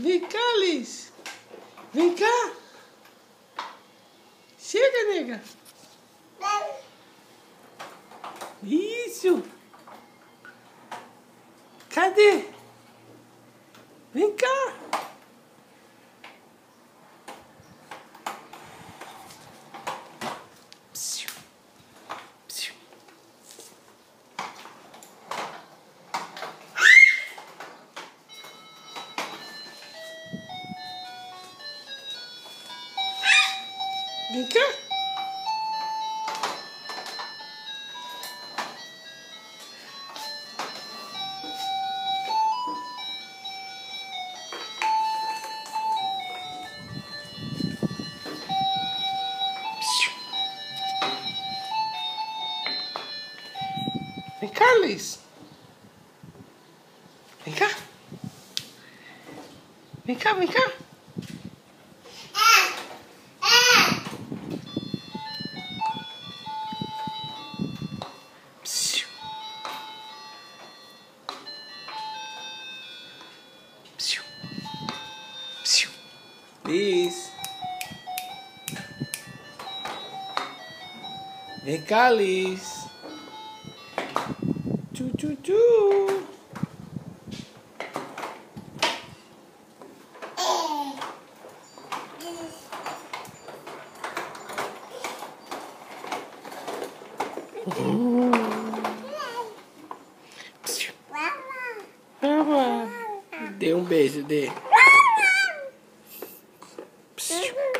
Vem cá, Liz. Vem cá. Chega, nega. Isso. Cadê? Vem cá. Psiu. Vem cá. Vem cá, Liz. Vem cá. Vem cá, vem cá. Liz. Vem cá, Liz. Tchu, tchu, tchu. Dê um beijo, dê. Beijos.